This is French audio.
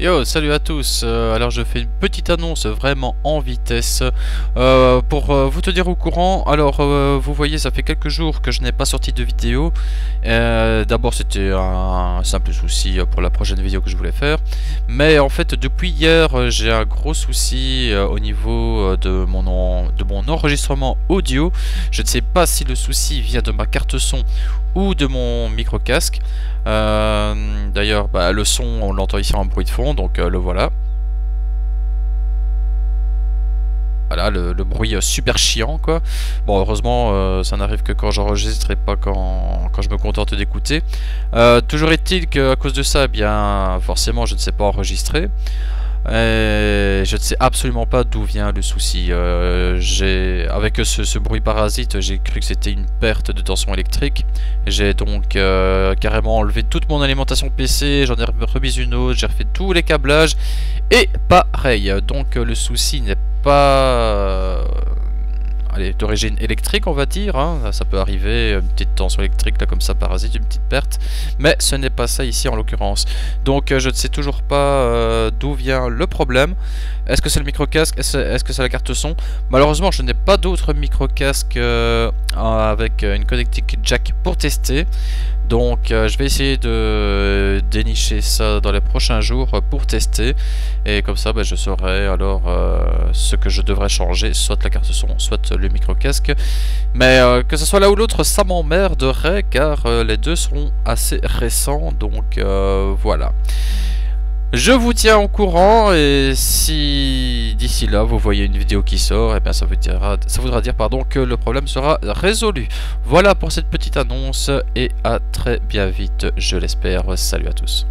Yo, salut à tous. Euh, alors je fais une petite annonce vraiment en vitesse euh, pour euh, vous tenir au courant. Alors vous voyez, ça fait quelques jours que je n'ai pas sorti de vidéo. D'abord c'était un, simple souci pour la prochaine vidéo que je voulais faire. Mais en fait depuis hier j'ai un gros souci au niveau de mon, de mon enregistrement audio. Je ne sais pas si le souci vient de ma carte son ou de mon micro casque. Euh, d'ailleurs, bah, le son, on l'entend ici en bruit de fond, donc euh, le voilà. Voilà, le, bruit euh, super chiant, quoi. Bon, heureusement, ça n'arrive que quand j'enregistre et pas quand, quand, je me contente d'écouter. toujours est-il qu'à cause de ça, eh bien, forcément, je ne sais pas enregistrer. Et je ne sais absolument pas d'où vient le souci. Euh, avec ce, bruit parasite, j'ai cru que c'était une perte de tension électrique. J'ai donc euh, carrément enlevé toute mon alimentation PC, j'en ai remis une autre, j'ai refait tous les câblages. Et pareil, donc le souci n'est pas d'origine électrique, on va dire. Hein. Ça peut arriver, une petite tension électrique là comme ça, parasite, une petite perte. Mais ce n'est pas ça ici en l'occurrence. Donc euh, je ne sais toujours pas euh, d'où vient le problème. Est-ce que c'est le micro-casque? Est-ce que c'est la carte son? Malheureusement, je n'ai pas d'autre micro-casque euh, avec une connectique jack pour tester. Donc je vais essayer de dénicher ça dans les prochains jours pour tester. Et comme ça, ben, je saurai alors ce que je devrais changer, soit la carte son, soit le micro-casque. Mais euh, que ce soit là ou l'autre, ça m'emmerderait car les deux seront assez récents. Donc voilà. Je vous tiens au courant et si d'ici là vous voyez une vidéo qui sort, et eh bien ça, vous dira, ça voudra dire pardon, que le problème sera résolu. Voilà pour cette petite annonce et à très bien vite, je l'espère. Salut à tous.